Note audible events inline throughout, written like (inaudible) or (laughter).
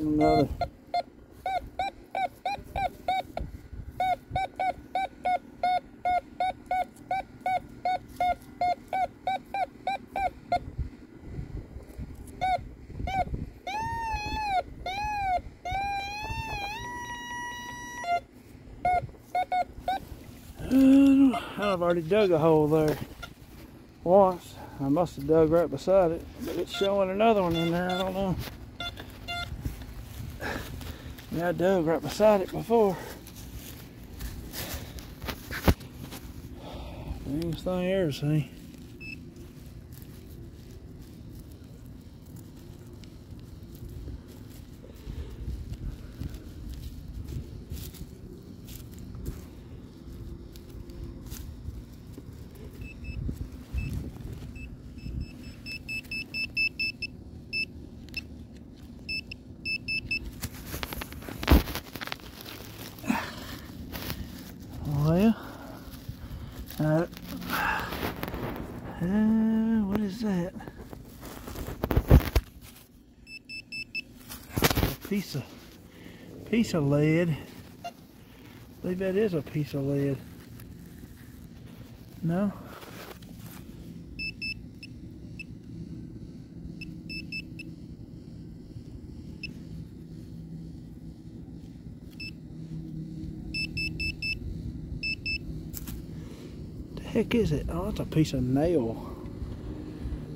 another. Um, I've already dug a hole there once. I must have dug right beside it, but it's showing another one in there. I don't know. Yeah, I dug right beside it before. Biggest thing I ever seen. Well, uh, uh, what is that? A piece of piece of lead. I believe that is a piece of lead. No? Heck is it? Oh, it's a piece of nail.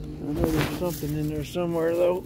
I know there's something in there somewhere though.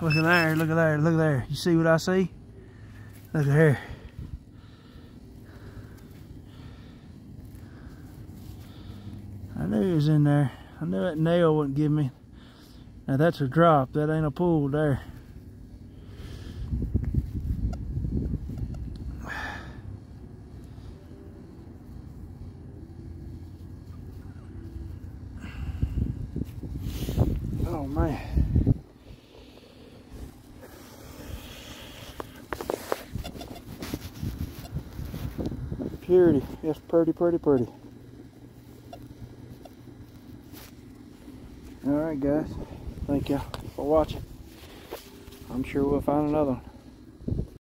Look at there, look at there, look at there. You see what I see? Look at here. I knew it was in there. I knew that nail wouldn't give me. Now that's a drop. That ain't a pool there. (sighs) Oh man. Purity. Yes, pretty, pretty, pretty. Alright guys, thank you for watching. I'm sure we'll find another one.